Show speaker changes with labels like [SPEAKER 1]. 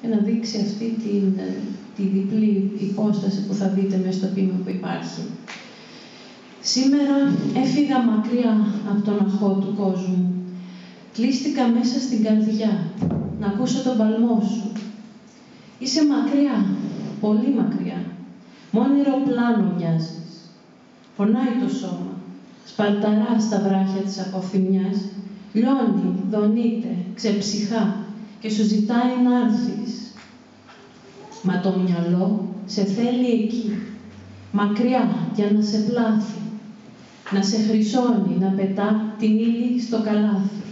[SPEAKER 1] και να δείξει αυτή την, ε, τη διπλή υπόσταση που θα δείτε μέσα στο ποίημα που υπάρχει. Σήμερα έφυγα μακριά από τον αχώ του κόσμου. Κλείστηκα μέσα στην καρδιά να ακούσω τον παλμό σου. Είσαι μακριά, πολύ μακριά. Μόνο πλάνο μοιάζεις. Φωνάει το σώμα. Σπαρταρά στα βράχια της αποθυμιάς. Λιώνει, δονείται, ξεψυχά και σου ζητάει να έρθεις. Μα το μυαλό σε θέλει εκεί, μακριά για να σε πλάθει, να σε χρυσώνει, να πετά την ύλη στο καλάθι.